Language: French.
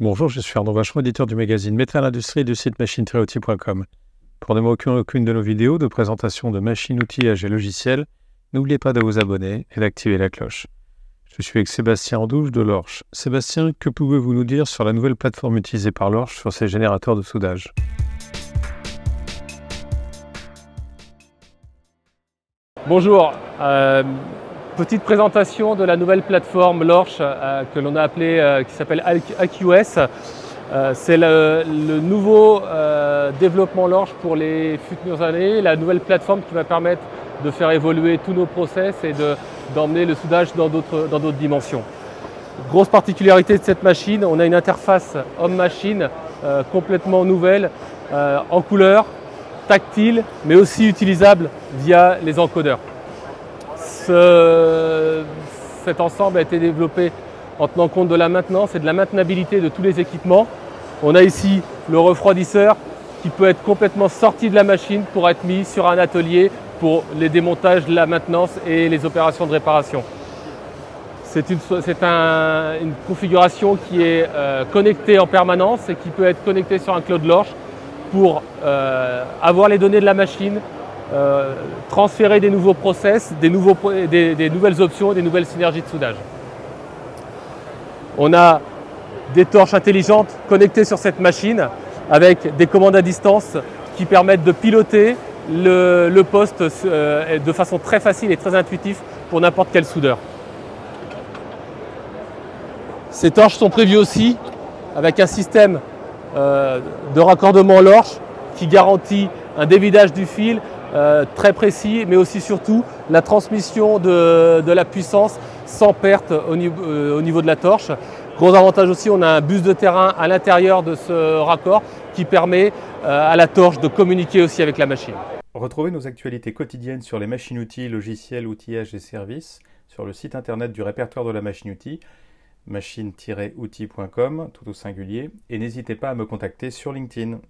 Bonjour, je suis Arnaud Vachon, éditeur du magazine Métal Industrie du site machine-outils.com. Pour ne manquer aucune de nos vidéos de présentation de machines, outillage et logiciels, n'oubliez pas de vous abonner et d'activer la cloche. Je suis avec Sébastien Andouche de Lorche. Sébastien, que pouvez-vous nous dire sur la nouvelle plateforme utilisée par Lorche sur ses générateurs de soudage? Bonjour, euh, petite présentation de la nouvelle plateforme Lorch euh, que l'on a appelée, euh, qui s'appelle AQS. Euh, c'est le, nouveau développement Lorch pour les futures années, la nouvelle plateforme qui va permettre de faire évoluer tous nos process et d'emmener le soudage dans d'autres dimensions. Grosse particularité de cette machine, on a une interface homme-machine complètement nouvelle, en couleur, tactile, mais aussi utilisable via les encodeurs cet ensemble a été développé en tenant compte de la maintenance et de la maintenabilité de tous les équipements. On a ici le refroidisseur qui peut être complètement sorti de la machine pour être mis sur un atelier pour les démontages, la maintenance et les opérations de réparation. C'est une, une, configuration qui est euh, connectée en permanence et qui peut être connectée sur un cloud Lorch pour euh, avoir les données de la machine, euh, transférer des nouveaux process, des, nouvelles options, des nouvelles synergies de soudage. On a des torches intelligentes connectées sur cette machine avec des commandes à distance qui permettent de piloter le, poste euh, de façon très facile et très intuitive pour n'importe quel soudeur. Ces torches sont prévues aussi avec un système euh, de raccordement Lorch qui garantit un dévidage du fil euh, très précis, mais aussi surtout la transmission de, la puissance sans perte au niveau, euh, au niveau, de la torche. Gros avantage aussi, on a un bus de terrain à l'intérieur de ce raccord qui permet euh, à la torche de communiquer aussi avec la machine. Retrouvez nos actualités quotidiennes sur les machines-outils, logiciels, outillages et services sur le site internet du répertoire de la machine-outil, machine-outil.com, tout au singulier, et n'hésitez pas à me contacter sur LinkedIn.